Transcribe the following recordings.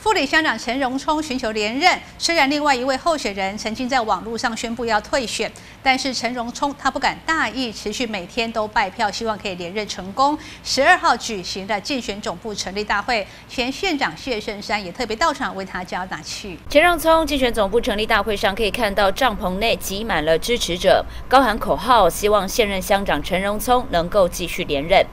副理乡长陈荣聪寻求连任，虽然另外一位候选人曾经在网络上宣布要退选，但是陈荣聪他不敢大意，持续每天都拜票，希望可以连任成功。十二号举行的竞选总部成立大会，前县长谢胜山也特别到场为他加打气。陈荣聪竞选总部成立大会上可以看到帐篷内挤满了支持者，高喊口号，希望现任乡长陈荣聪能够继续连任。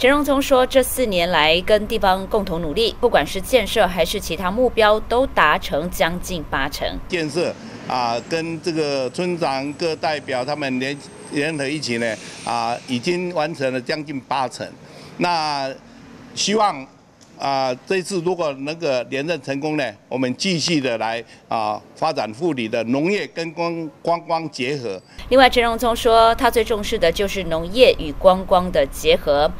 陈荣聪说，这四年来跟地方共同努力，不管是建设还是他目标都达成将近八成建设啊，跟这个村长各代表他们联联合一起呢啊，已经完成了将近八成。那希望啊，这次如果能够连任成功呢，我们继续的来啊发展富里的农业跟光观光结合。另外，陈荣聪说，他最重视的就是农业与观光的结合。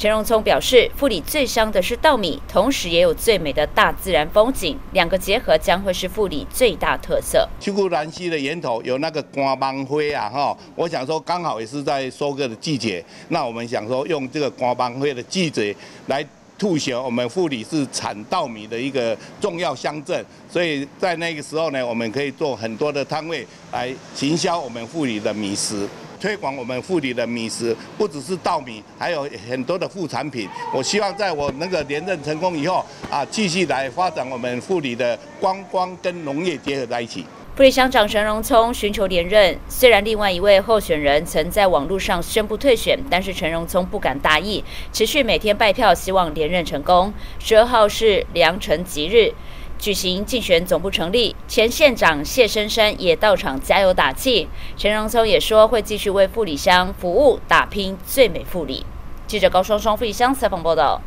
陈荣聪表示，富里最香的是稻米，同时也有最美的大自然风景，两个结合将会是富里最大特色。去过兰溪的源头有那个瓜帮灰啊，哈，我想说刚好也是在收割的季节，那我们想说用这个瓜帮灰的季节来凸显我们富里是产稻米的一个重要乡镇，所以在那个时候呢，我们可以做很多的摊位来行销我们富里的米食。推广我们富里的米食，不只是稻米，还有很多的副产品。我希望在我那个连任成功以后，啊，继续来发展我们富里的观光跟农业结合在一起。富里乡长陈荣聪寻求连任，虽然另外一位候选人曾在网络上宣布退选，但是陈荣聪不敢大意，持续每天拜票，希望连任成功。十二号是良辰吉日。举行竞选总部成立，前县长谢深山也到场加油打气。陈荣聪也说会继续为富里乡服务，打拼最美富里。记者高双双富里乡采访报道。